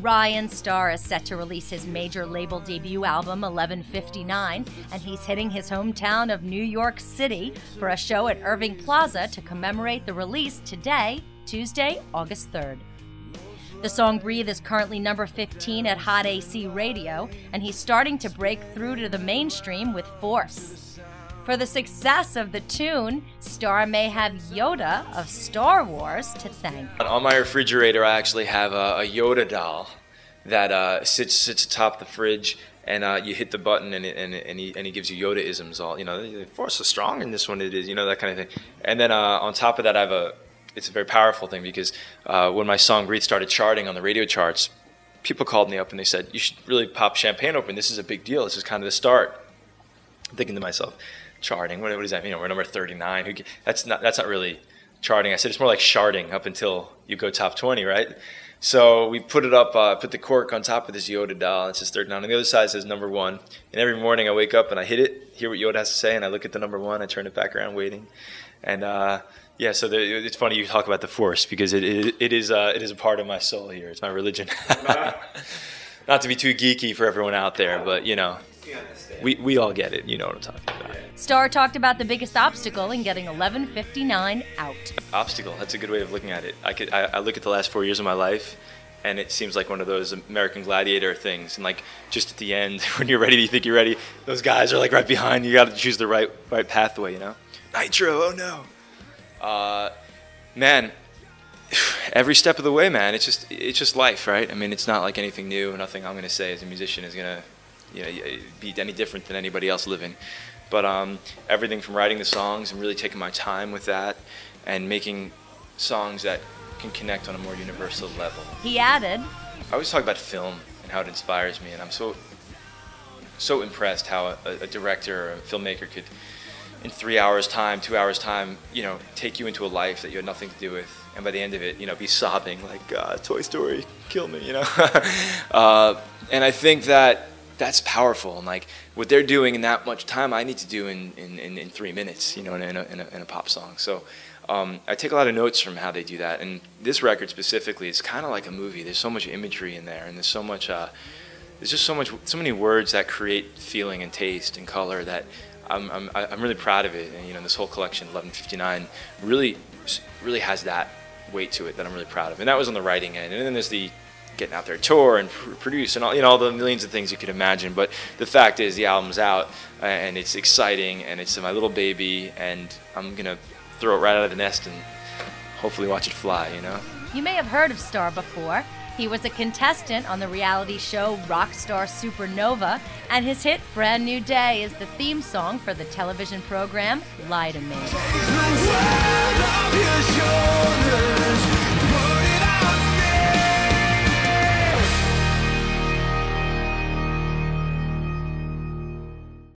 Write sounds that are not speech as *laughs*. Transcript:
Ryan Star is set to release his major label debut album, 1159, and he's hitting his hometown of New York City for a show at Irving Plaza to commemorate the release today, Tuesday, August 3rd. The song Breathe is currently number 15 at Hot AC Radio, and he's starting to break through to the mainstream with force. For the success of the tune, Star may have Yoda of Star Wars to thank. On my refrigerator, I actually have a, a Yoda doll that uh, sits sits atop the fridge, and uh, you hit the button, and, it, and, and, he, and he gives you Yodaisms. All you know, the force is strong in this one. It is, you know, that kind of thing. And then uh, on top of that, I have a. It's a very powerful thing because uh, when my song "Breathe" started charting on the radio charts, people called me up and they said, "You should really pop champagne open. This is a big deal. This is kind of the start." I'm thinking to myself, charting. What, what does that mean? We're number 39. Who, that's not that's not really charting. I said it's more like sharding up until you go top 20, right? So we put it up, uh, put the cork on top of this Yoda doll. It says 39. On the other side says number one. And every morning I wake up and I hit it, hear what Yoda has to say, and I look at the number one. I turn it back around, waiting. And uh, yeah, so the, it's funny you talk about the force because it, it, it is uh, it is a part of my soul here. It's my religion. *laughs* *laughs* Not to be too geeky for everyone out there, but you know, we, we all get it. You know what I'm talking about. Star talked about the biggest obstacle in getting 1159 out. Obstacle. That's a good way of looking at it. I could I, I look at the last four years of my life, and it seems like one of those American Gladiator things. And like just at the end, *laughs* when you're ready, you think you're ready. Those guys are like right behind. You got to choose the right right pathway. You know. Nitro. Oh no. Uh, man, *sighs* every step of the way, man. It's just it's just life, right? I mean, it's not like anything new. Nothing I'm gonna say as a musician is gonna you know, be any different than anybody else living. But um, everything from writing the songs and really taking my time with that and making songs that can connect on a more universal level. He added, I always talk about film and how it inspires me, and I'm so so impressed how a, a director or a filmmaker could, in three hours time, two hours time, you know, take you into a life that you had nothing to do with, and by the end of it, you know, be sobbing like, uh, Toy Story, kill me, you know. *laughs* uh, and I think that that's powerful. And like what they're doing in that much time, I need to do in, in, in, in three minutes, you know, in a, in a, in a pop song. So um, I take a lot of notes from how they do that. And this record specifically is kind of like a movie. There's so much imagery in there, and there's so much, uh, there's just so much, so many words that create feeling and taste and color that I'm, I'm, I'm really proud of it. And you know, this whole collection, 1159, really, really has that weight to it that I'm really proud of. And that was on the writing end. And then there's the getting out there tour and pr- produce and all you know all the millions of things you could imagine. But the fact is, the album's out and it's exciting and it's my little baby, and I'm gonna throw it right out of the nest and hopefully watch it fly. You know. You may have heard of Star before. He was a contestant on the reality show Rockstar Supernova, and his hit Brand New Day is the theme song for the television program Lie to Me.